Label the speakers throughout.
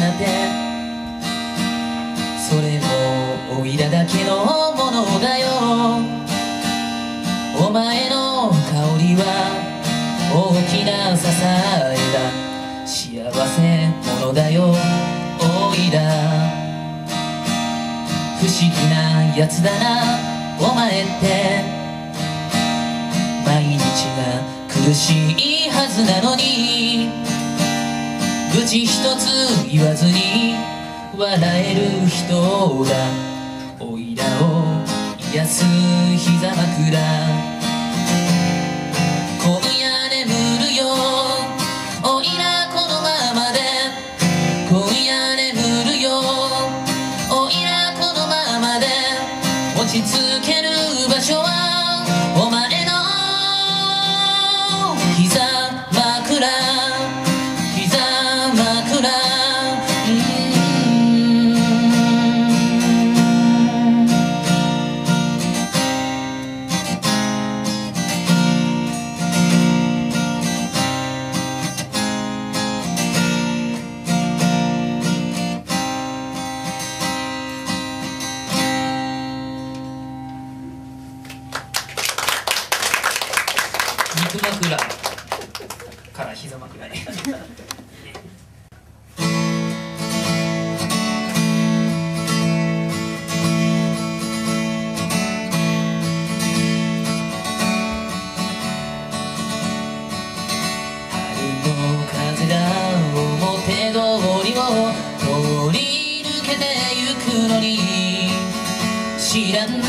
Speaker 1: かて。それもおいらだけのものだよ。お前の香りは大きな支えだ。幸せ者だよ。おいら不思議なやつだな。お前って。毎日が苦しいはずなのに。愚痴一つ言わずに笑える人だおいらを癒す膝枕。今夜眠るよ。おいらこのままで。今夜眠るよ。おいらこのままで。落ち着ける場所はお前肉枕から膝枕へ春の風が表通りを通り抜けてゆくのに知らん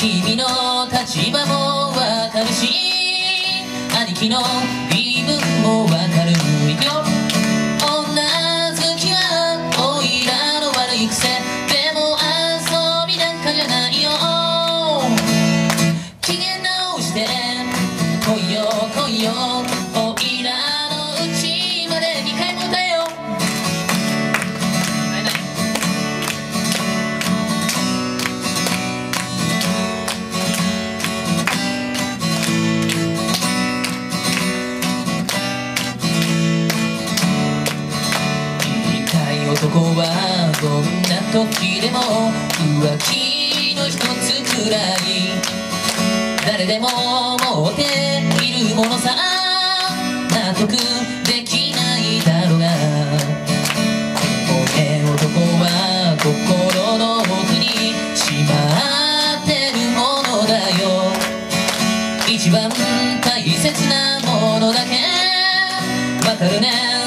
Speaker 1: 君の立場もわかるし兄貴の時でも浮気の一つくらい。誰でも持っているものさ。納得できないだろうが。この男は心の奥にしまってるものだよ。一番大切なものだけ。わかるね。